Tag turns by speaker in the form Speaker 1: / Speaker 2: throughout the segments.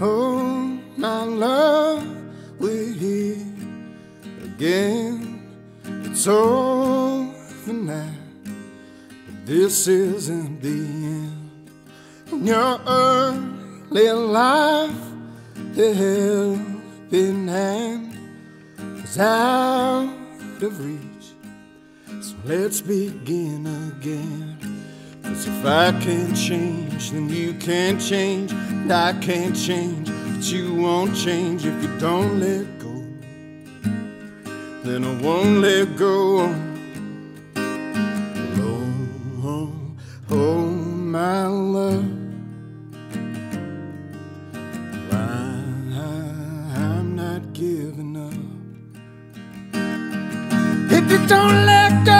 Speaker 1: my love, we're here again. It's over now, but this isn't the end. Your early life, the helping hand was out of reach. So let's begin again. Cause if I can't change, then you can't change. And I can't change, but you won't change if you don't let go. Then I won't let go. Oh, oh, oh, my love. I, I'm not giving up. If you don't let go,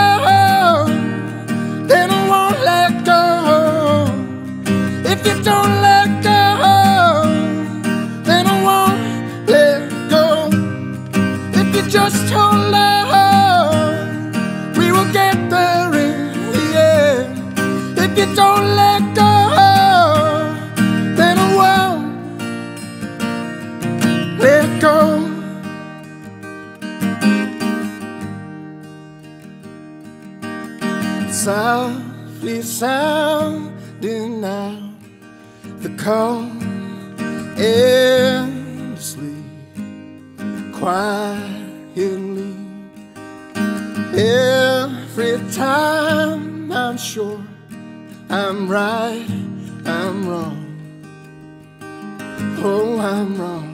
Speaker 1: let go, then I won't let go. softly sounding out the call endlessly, quietly. Every time I'm sure I'm right, I'm wrong. Oh, I'm wrong.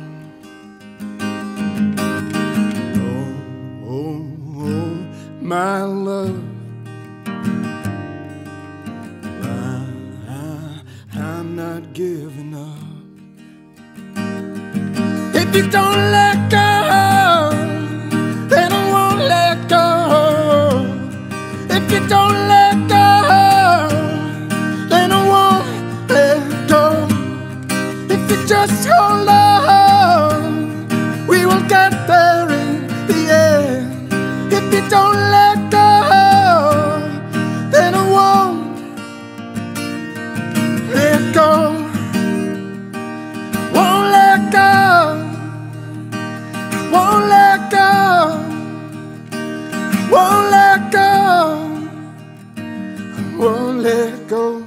Speaker 1: Oh, oh, oh, my love. I, I'm not giving up. If you don't let go, then I won't let go. If you don't If you just hold on, we will get there in the end. If you don't let go, then I won't let go. Won't let go. Won't let go. Won't let go. Won't let go.